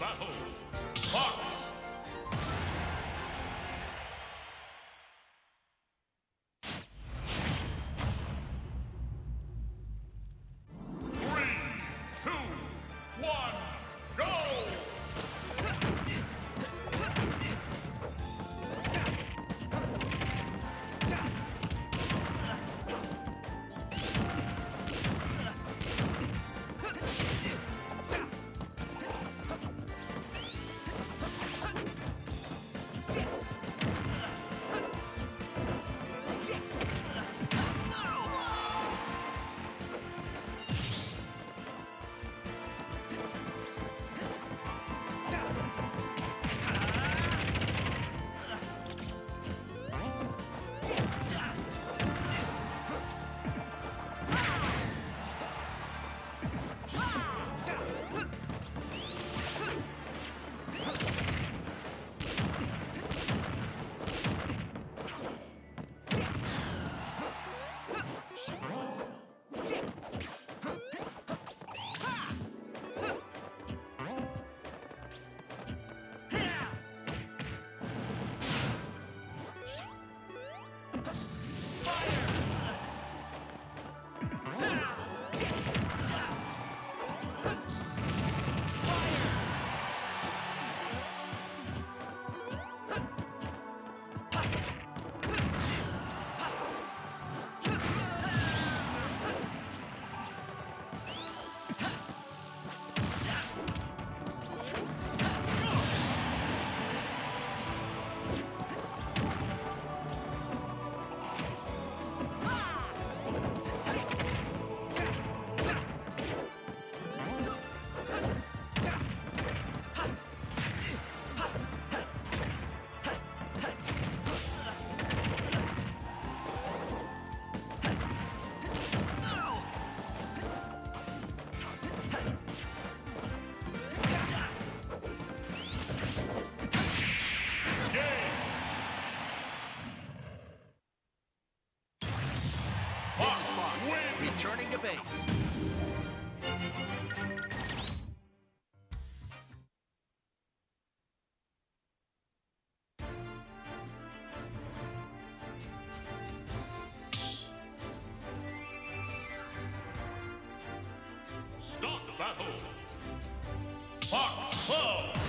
battle. Fox. Fox, returning to base. Start the battle. Fox 12.